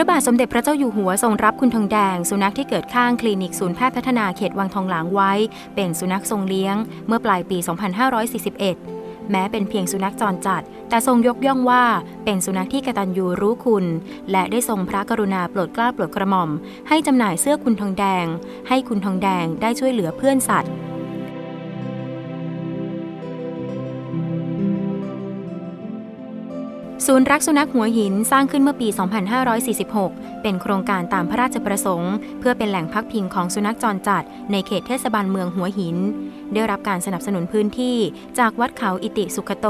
ระบาทสมเด็จพระเจ้าอยู่หัวทรงรับคุณทองแดง สุนัขที่เกิดข้างคลินิกศูนย์แพทย์พัฒนาเขตวังทองหลางไว้ เป็นสุนัขทรงเลี้ยง เมื่อปลายปี 2541 แม้เป็นเพียงสุนัขจรจัด แต่ทรงยกย่องว่าเป็นสุนัขที่กตัญญูรู้คุณ และได้ทรงพระกรุณาโปรดเกล้าโปรดกระหม่อม ให้จำหน่ายเสื้อคุณทองแดง ให้คุณทองแดงได้ช่วยเหลือเพื่อนสัตว์ ศูนย์รักสุนัขหัวหินสร้างขึ้นเมื่อปี 2546 เป็นโครงการตามพระราชประสงค์ เพื่อเป็นแหล่งพักพิงของสุนัขจรจัด ในเขตเทศบาลเมืองหัวหิน ได้รับการสนับสนุนพื้นที่จากวัดเขาอิติสุขโต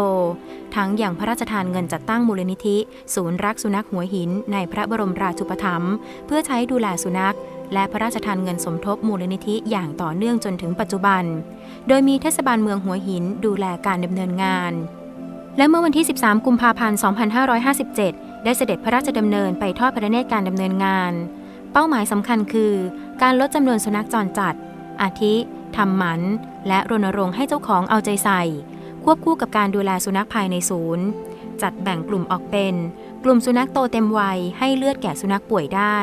ทั้งอย่างพระราชทานเงินจัดตั้งมูลนิธิ ศูนย์รักสุนัขหัวหิน ในพระบรมราชูปถัมภ์เพื่อใช้ดูแลสุนัขและพระราชทานเงินสมทบมูลนิธิอย่างต่อเนื่องจนถึงปัจจุบัน โดยมีเทศบาลเมืองหัวหินดูแลการดำเนินงาน และเมื่อวันที่ 13 กุมภาพันธ์ 2557 ได้เสด็จพระราชดำเนินไปทอดพระเนตรการดำเนินงาน เป้าหมายสำคัญคือ การลดจำนวนสุนัขจรจัด อาทิทำหมัน และรณรงค์ให้เจ้าของเอาใจใส่ ควบคู่กับการดูแลสุนัขภายในศูนย์ จัดแบ่งกลุ่มออกเป็น กลุ่มสุนัขโตเต็มวัยให้เลือดแก่สุนัขป่วยได้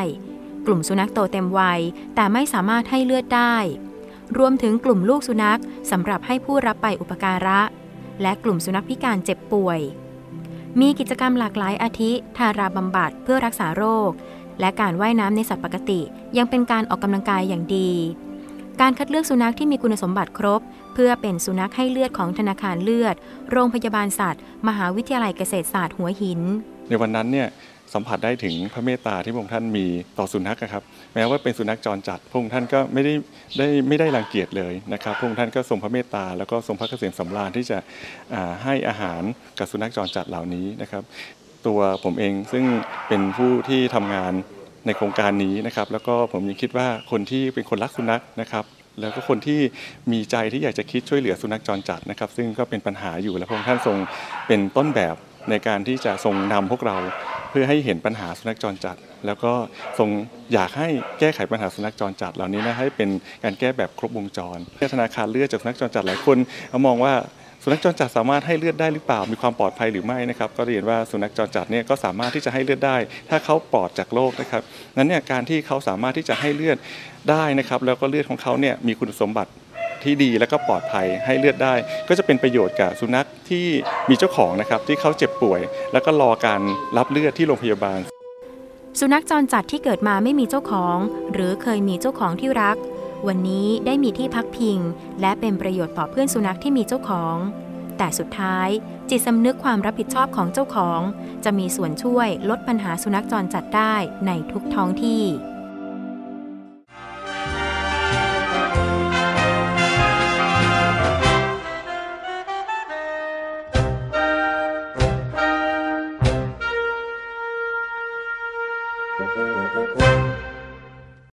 กลุ่มสุนัขโตเต็มวัย แต่ไม่สามารถให้เลือดได้ รวมถึงกลุ่มลูกสุนัขสำหรับให้ผู้รับไปอุปการะ และกลุ่มสุนัขพิการเจ็บป่วย มีกิจกรรมหลากหลายอาทิ ทาราบำบัดเพื่อรักษาโรค และการว่ายน้ำในสัตว์ปกติ ยังเป็นการออกกำลังกายอย่างดี การคัดเลือกสุนัขที่มีคุณสมบัติครบ เพื่อเป็นสุนัขให้เลือดของธนาคารเลือด โรงพยาบาลสัตว์ มหาวิทยาลัยเกษตรศาสตร์หัวหิน ในวันนั้นเนี่ย สัมผัสได้ถึงพระเมตตาที่พระองค์ท่านมีต่อสุนัขครับ แม้ว่าเป็นสุนัขจรจัดพระองค์ท่านก็ไม่ได้ได้ไม่ได้รังเกียจเลยนะครับพระองค์ท่านก็ทรงพระเมตตาแล้วก็ทรงพระเกษมสำราญที่จะให้อาหารกับสุนัขจรจัดเหล่านี้นะครับ ตัวผมเองซึ่งเป็นผู้ที่ทำงานในโครงการนี้นะครับ แล้วก็ผมยังคิดว่าคนที่เป็นคนรักสุนัขนะครับแล้วก็คนที่มีใจที่อยากจะคิดช่วยเหลือสุนัขจรจัดนะครับ ซึ่งก็เป็นปัญหาอยู่และพระองค์ท่านทรงเป็นต้นแบบในการที่จะทรงนำพวกเรา เพื่อให้เห็นปัญหาสุนัขจรจัด แล้วก็ทรงอยากให้แก้ไขปัญหาสุนัขจรจัด เหล่านี้นะให้เป็นการแก้แบบครบวงจรธนาคารเลือดจากสุนัขจรจัดหลายคนมองว่าสุนัขจรจัดสามารถให้เลือดได้หรือเปล่า มีความปลอดภัยหรือไม่นะครับ ก็เรียนว่าสุนัขจรจัดเนี่ยก็สามารถที่จะให้เลือดได้ ถ้าเขาปลอดจากโรคนะครับ นั้นเนี่ยการที่เขาสามารถที่จะให้เลือดได้นะครับ แล้วก็เลือดของเขาเนี่ยมีคุณสมบัติ ที่ดีแล้วก็ปลอดภัยให้เลือดได้ ก็จะเป็นประโยชน์กับสุนัขที่มีเจ้าของนะครับที่เขาเจ็บป่วย แล้วก็รอการรับเลือดที่โรงพยาบาล สุนัขจรจัดที่เกิดมาไม่มีเจ้าของ หรือเคยมีเจ้าของที่รัก วันนี้ได้มีที่พักพิง และเป็นประโยชน์ต่อเพื่อนสุนัขที่มีเจ้าของ แต่สุดท้าย จิตสำนึกความรับผิดชอบของเจ้าของ จะมีส่วนช่วยลดปัญหาสุนัขจรจัดได้ในทุกท้องที่ Música